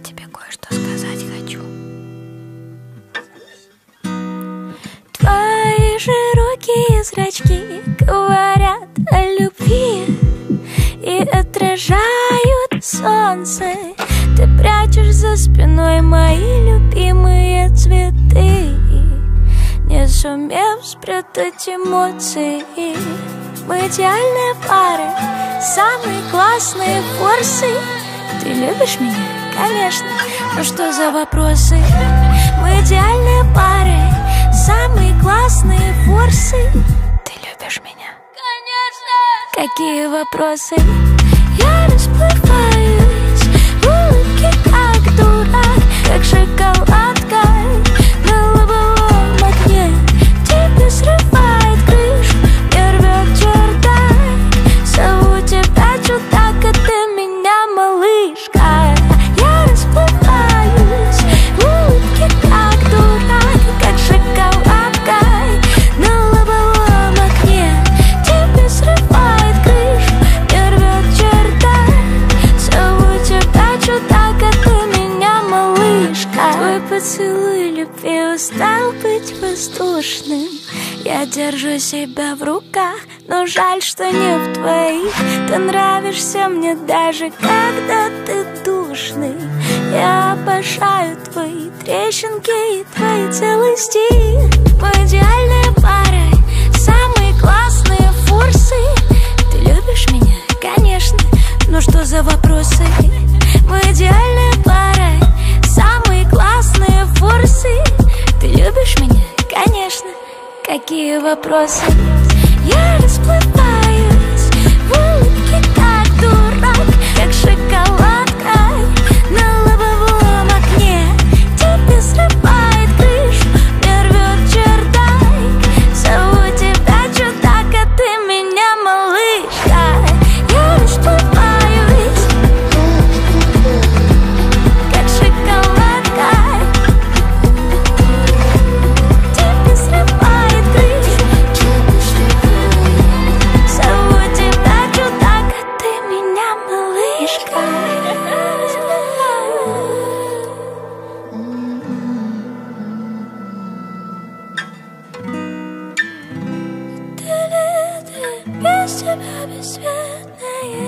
тебе кое-что сказать хочу. Твои широкие зрачки говорят о любви И отражают солнце Ты прячешь за спиной мои любимые цветы Не сумев спрятать эмоции Мы идеальная пара, самые классные форсы Ты любишь меня? Конечно, но что за вопросы? Мы идеальная пара, самые классные форсы Ты любишь меня? Конечно! Какие вопросы? Я расплываюсь малышка Твой поцелуй любви устал быть воздушным. Я держу себя в руках, но жаль, что не в твоих. Ты нравишься мне даже когда ты душный. Я обожаю твои трещинки и твои целости Мы идеальная пара, самые классные форсы Ты любишь меня? Конечно, но что за вопросы? Мы идеальная какие вопросы? Я Beste Baby, Sven,